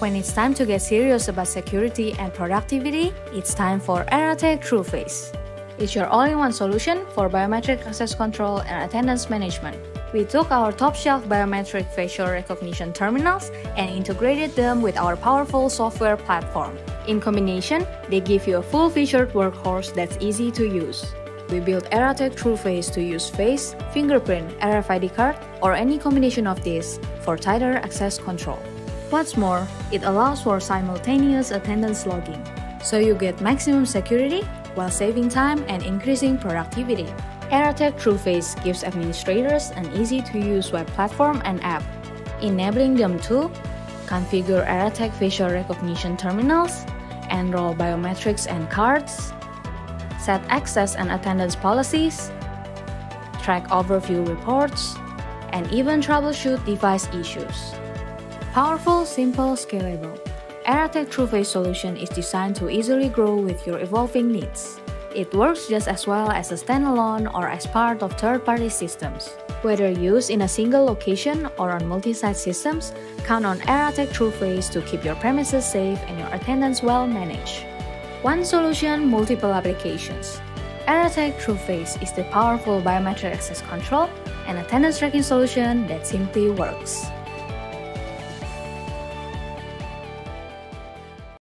When it's time to get serious about security and productivity, it's time for Aratek TruFace. It's your all-in-one solution for biometric access control and attendance management. We took our top-shelf biometric facial recognition terminals and integrated them with our powerful software platform. In combination, they give you a full-featured workhorse that's easy to use. We built Aratek TruFace to use face, fingerprint, RFID card, or any combination of these for tighter access control. What's more, it allows for simultaneous attendance logging, so you get maximum security while saving time and increasing productivity. Aratek TruFace gives administrators an easy-to-use web platform and app, enabling them to configure Aratek facial recognition terminals, enroll biometrics and cards, set access and attendance policies, track overview reports, and even troubleshoot device issues. Powerful, simple, scalable. Aratek TruFace solution is designed to easily grow with your evolving needs. It works just as well as a standalone or as part of third-party systems. Whether used in a single location or on multi-site systems, count on Aratek TruFace to keep your premises safe and your attendance well managed. One solution, multiple applications. Aratek TruFace is the powerful biometric access control and attendance tracking solution that simply works.